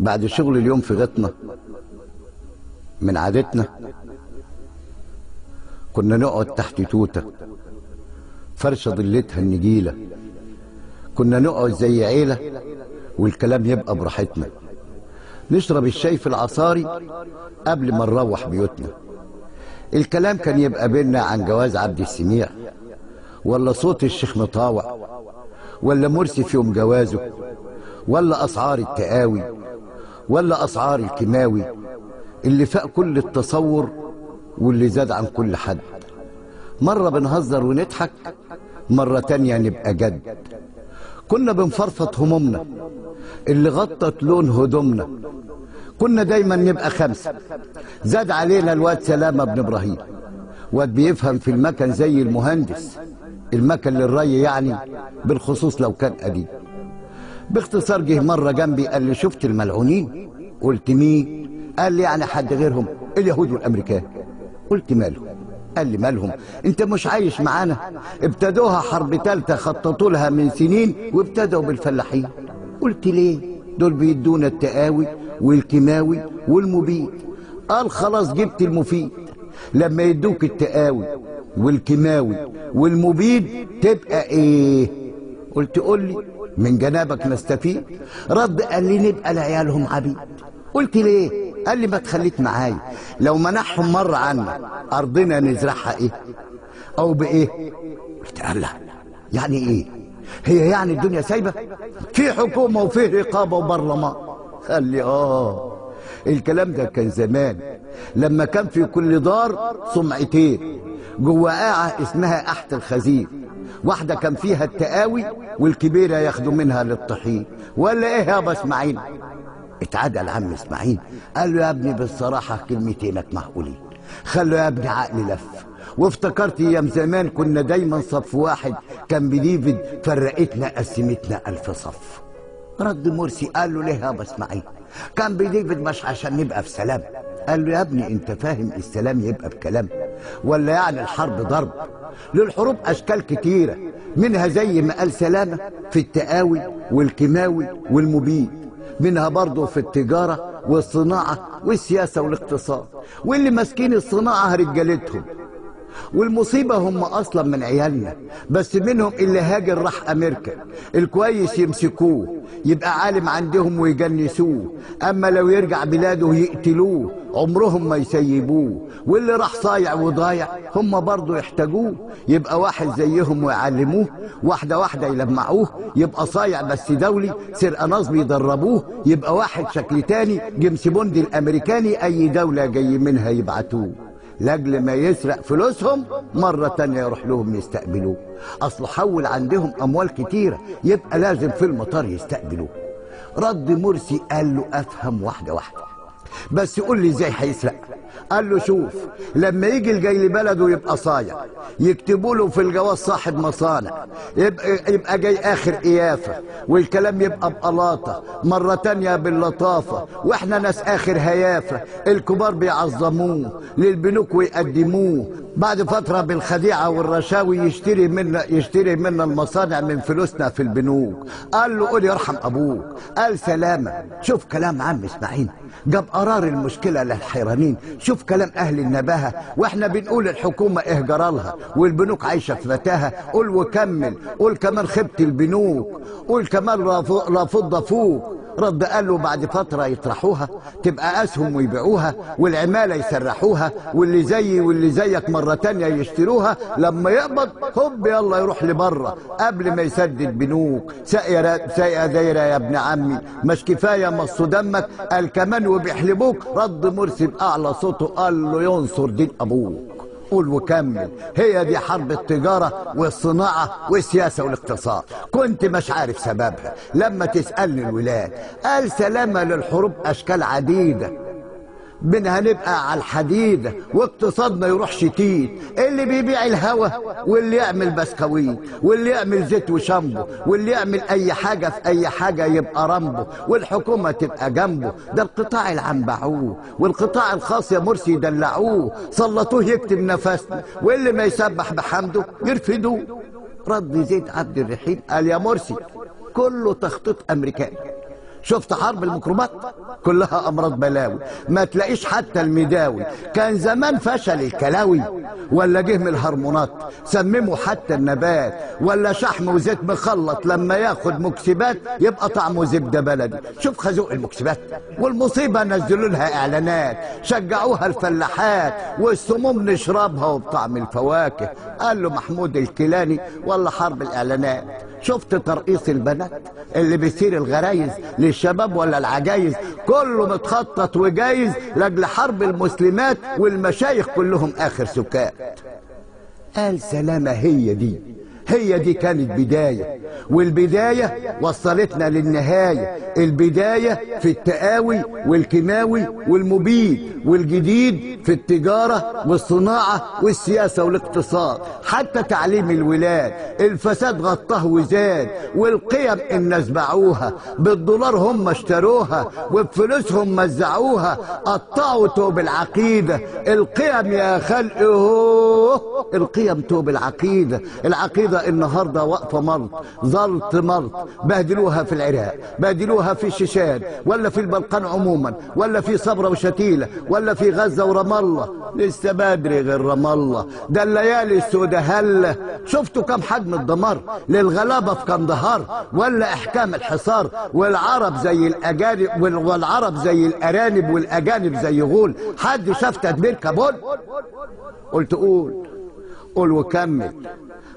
بعد شغل اليوم في غيطنا من عادتنا. كنا نقعد تحت توتة فرشة ضلتها النجيلة. كنا نقعد زي عيلة والكلام يبقى براحتنا. نشرب الشاي في العصاري قبل ما نروح بيوتنا. الكلام كان يبقى بينا عن جواز عبد السميع. ولا صوت الشيخ مطاوع ولا مرسي في يوم جوازه ولا أسعار التقاوي ولا أسعار الكيماوي اللي فاق كل التصور واللي زاد عن كل حد. مرة بنهزر ونضحك مرة تانية نبقى جد. كنا بنفرفط همومنا اللي غطت لون هدومنا. كنا دايما نبقى خمسة. زاد علينا الواد سلامة بن إبراهيم. واد بيفهم في المكن زي المهندس. المكن للري يعني بالخصوص لو كان قديم. باختصار جه مرة جنبي قال لي شفت الملعونين؟ قلت مين؟ قال لي يعني حد غيرهم اليهود والامريكان قلت ماله قال لي مالهم؟ أنت مش عايش معانا؟ ابتدوها حرب تالتة خططوا لها من سنين وابتدوا بالفلاحين. قلت ليه؟ دول بيدونا التقاوي والكيماوي والمبيد. قال خلاص جبت المفيد. لما يدوك التقاوي والكيماوي والمبيد تبقى إيه؟ قلت قول لي. من جنابك نستفيد؟ رد قال لي نبقى لعيالهم عبيد. قلت ليه؟ قال لي ما تخليك معايا. لو منحهم مرة عنا أرضنا نزرعها إيه؟ أو بإيه؟ قلت الله يعني إيه؟ هي يعني الدنيا سايبة؟ في حكومة وفي رقابة وبرلمان. قال لي آه. الكلام ده كان زمان. لما كان في كل دار سمعتين جوه قاعة اسمها أحت الخزين واحدة كان فيها التقاوي والكبيرة ياخدوا منها للطحين. ولا إيه يا إسماعيل؟ اتعدل عم إسماعيل. قال له يا ابني بالصراحة كلمتينك معقولين خلوا يا ابني عقلي لف وافتكرت أيام زمان كنا دايما صف واحد كان بديفيد فرقتنا قسمتنا ألف صف. رد مرسي قال له ليه يا اسماعيل كان بديفيد مش عشان نبقى في سلام. قال له يا ابني انت فاهم السلام يبقى بكلام. ولا يعني الحرب ضرب. للحروب أشكال كتيرة. منها زي ما قال سلامة في التقاوي والكيماوي والمبيد. منها برضه في التجارة والصناعة والسياسة والاقتصاد. واللي ماسكين الصناعة رجالتهم. والمصيبة هم أصلا من عيالنا. بس منهم اللي هاجر راح أمريكا. الكويس يمسكوه يبقى عالم عندهم ويجنسوه. أما لو يرجع بلاده يقتلوه عمرهم ما يسيبوه. واللي راح صايع وضايع هم برضه يحتاجوه. يبقى واحد زيهم ويعلموه. واحدة واحدة يلمعوه. يبقى صايع بس دولي سرقة نصب يدربوه. يبقى واحد شكل تاني جيمس بوند الأمريكاني أي دولة جاي منها يبعتوه. لاجل ما يسرق فلوسهم مرة تانية يروح لهم يستقبلوه. أصل حول عندهم أموال كتيرة يبقى لازم في المطار يستقبلوه. رد مرسي قال له أفهم واحدة واحدة. بس قول لي إزاي هيسرق؟ قال له شوف لما يجي الجاي لبلده يبقى صايع. يكتبوا له في الجواز صاحب مصانع. يبقى, يبقى جاي آخر قيافه والكلام يبقى بقلاطه مرة تانية باللطافة. وإحنا ناس آخر هيافة. الكبار بيعظموه. للبنوك ويقدموه. بعد فترة بالخديعة والرشاوي يشتري منا يشتري منا المصانع من فلوسنا في البنوك. قال له قول يرحم أبوك. قال سلامة. شوف كلام عم إسماعيل. جاب قرار المشكلة للحيرانين. شوف كلام أهل النباهة وإحنا بنقول الحكومة إيه جرالها والبنوك عايشة في متاهه قول وكمل قول كمان خبت البنوك قول كمان رافض فوق. رد قال له بعد فترة يطرحوها تبقى أسهم ويبيعوها والعمالة يسرحوها واللي زيي واللي زيك مرة تانية يشتروها لما يقبض هوب يلا يروح لبرة قبل ما يسدد بنوك. ساقية ساقية دايرة يا ابن عمي مش كفاية مصوا دمك قال كمان وبيحلبوك. رد مرسي بأعلى صوته قال له ينصر دين أبوك قول وكمل. هي دي حرب التجارة والصناعة والسياسة والاقتصاد. كنت مش عارف سببها. لما تسألني الولاد قال سلامة للحروب أشكال عديدة. منها نبقى على الحديدة واقتصادنا يروح شتيت اللي بيبيع الهوا واللي يعمل بسكويت واللي يعمل زيت وشامبو واللي يعمل أي حاجة في أي حاجة يبقى رامبو والحكومة تبقى جنبه. ده القطاع العام باعوه والقطاع الخاص يا مرسي يدلعوه سلطوه يكتب نفسنا واللي ما يسبح بحمده يرفدوه. رد زيد عبد الرحيم قال يا مرسي كله تخطيط أمريكاني. شفت حرب الميكروبات؟ كلها أمراض بلاوي. ما تلاقيش حتى المداوي كان زمان فشل الكلاوي. ولا جه من الهرمونات. سمموا حتى النبات. ولا شحم وزيت مخلط. لما ياخد مكسبات يبقى طعمه زبدة بلدي. شوف خازوق المكسبات. والمصيبة نزلوا لها إعلانات. شجعوها الفلاحات. والسموم نشربها وبطعم الفواكه. قال له محمود الكيلاني ولا حرب الإعلانات. شفت ترقيص البنات اللي بيصير الغرايز للشباب ولا العجايز؟ كله متخطط وجايز لأجل حرب المسلمات والمشايخ كلهم آخر سكات. قال سلامة هي دي. هي دي كانت بداية. والبداية وصلتنا للنهاية. البداية في التقاوي والكيماوي والمبيد والجديد في التجارة والصناعة والسياسة والاقتصاد. حتى تعليم الولاد الفساد غطاه وزاد. والقيم الناس باعوها بالدولار هم اشتروها. وبفلوسهم مزعوها. قطعوا توب العقيدة. القيم يا خلق القيم توب العقيدة. العقيدة النهاردة واقفة مرض زلط مرض بهدلوها في العراق بهدلوها في الشيشان ولا في البلقان عموما ولا في صبرا وشتيلة ولا في غزة ورام الله. لسه بدري غير رام الله. ده الليالي السوداء هلة. شفتوا كم حجم الدمار؟ للغلابة في كندهار ولا إحكام الحصار. والعرب زي الأجانب وال- والعرب زي الأرانب والأجانب زي غول. حد شاف تدمير كابول؟ قلت قول. قول وكمل.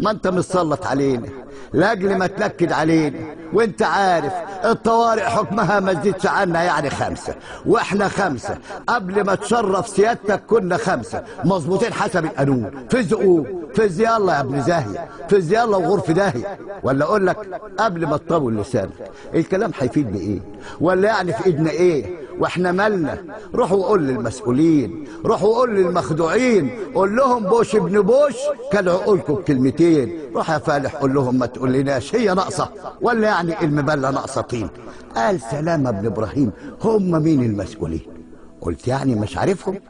ما انت متسلط علينا لاجل ما تنكد علينا. وانت عارف الطوارئ حكمها ما تزيدش عنا يعني خمسة. وإحنا خمسة. قبل ما تشرف سيادتك كنا خمسة. مظبوطين حسب القانون. في زقوم في زيالة يا ابن زاهية في زيالة وغرف داهية. ولا أقول لك قبل ما تطول لسانك الكلام هيفيد بايه ولا يعني في ايدنا إيه؟ وإحنا مالنا. روحوا قول للمسؤولين روحوا قول للمخدوعين قول لهم بوش ابن بوش. كان عقولكم بكلمتين روح يا فالح قول لهم ما تقولناش هي ناقصة. ولا يعني المبله ناقصة طين. قال سلامه ابن إبراهيم. هم مين المسؤولين؟ قلت يعني مش عارفهم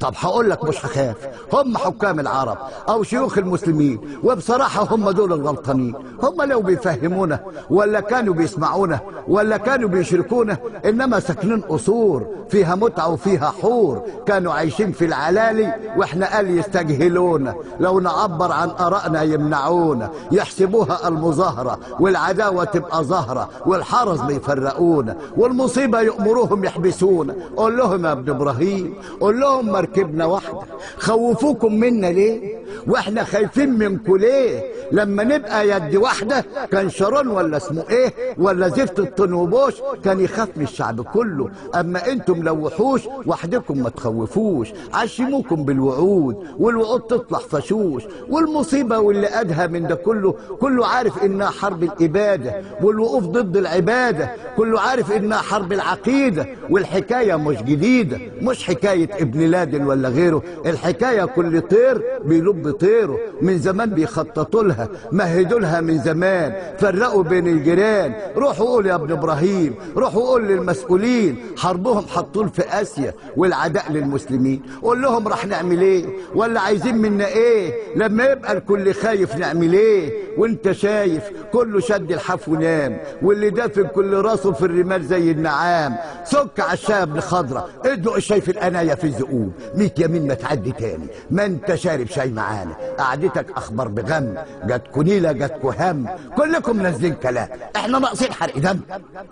طب هقول لك مش هخاف. هم حكام العرب أو شيوخ المسلمين وبصراحة هم دول الغلطانين. هم لو بيفهمونا ولا كانوا بيسمعونا ولا كانوا بيشركونا إنما ساكنين قصور فيها متعة وفيها حور. كانوا عايشين في العلالي وإحنا قال يستجهلونا. لو نعبر عن آرائنا يمنعونا. يحسبوها المظاهرة والعداوة تبقى ظاهرة والحرس بيفرقونا والمصيبة يامروهم يحبسونا. قول لهم يا ابن إبراهيم. قول لهم مركبنا واحدة. خوفوكم منا ليه؟ وإحنا خايفين منكم ليه لما نبقى يد واحدة كان شارون ولا اسمه إيه ولا زفت الطنوبوش كان يخاف من الشعب كله. أما أنتم لو وحوش وحدكم ما تخوفوش. عشموكم بالوعود والوعود تطلع فشوش. والمصيبة واللي أدهى من ده كله كله عارف إنها حرب الإبادة والوقوف ضد العبادة. كله عارف إنها حرب العقيدة والحكاية مش جديدة. مش حكاية ابن لادن ولا غيره. الحكاية كل طير بيلب طيره. من زمان بيخططوا لها. مهدوا لها من زمان. فرقوا بين الجيران. روحوا قول يا ابن إبراهيم روحوا قول للمسؤولين. حربهم حطول في آسيا والعداء للمسلمين. قول لهم راح نعمل إيه؟ ولا عايزين منا إيه؟ لما يبقى الكل خايف نعمل إيه؟ وأنت شايف كله شد الحف ونام واللي دافن كل راسه في الرمال زي النعام. سك على الشاب الخضرة. ادلق الشاي في القناية في الزقوم. ميت يمين ما تعدي تاني. ما أنت شارب شاي معانا. قعدتك أخبار بغم. جاتكوا نيلة جاتكوا هم كلكم نازلين كلام. إحنا ناقصين حرق دم.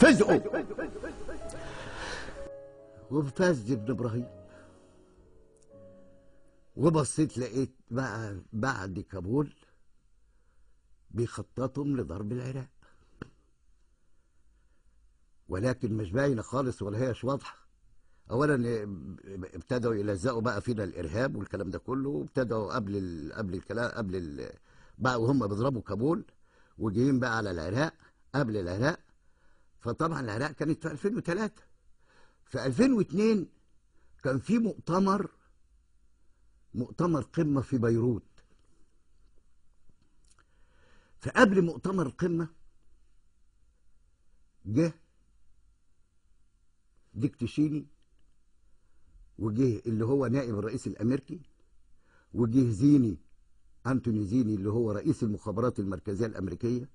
الزقوم وفاز ابن إبراهيم. وبصيت لقيت بقى بعد كابول بيخططهم لضرب العراق. ولكن مش باينة خالص ولا هيش واضحة. اولا ابتدوا يلزقوا بقى فينا الإرهاب والكلام ده كله. وابتدوا قبل. قبل الكلام قبل ال... بقى وهم بيضربوا كابول وجايين بقى على العراق قبل العراق. فطبعا العراق كانت في 2003 في 2002 كان في مؤتمر مؤتمر قمة في بيروت. فقبل مؤتمر القمة جه ديك تشيني وجه اللي هو نائب الرئيس الأمريكي وجه زيني انتوني زيني اللي هو رئيس المخابرات المركزية الأمريكية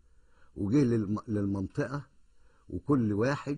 وجه للم- للمنطقة وكل واحد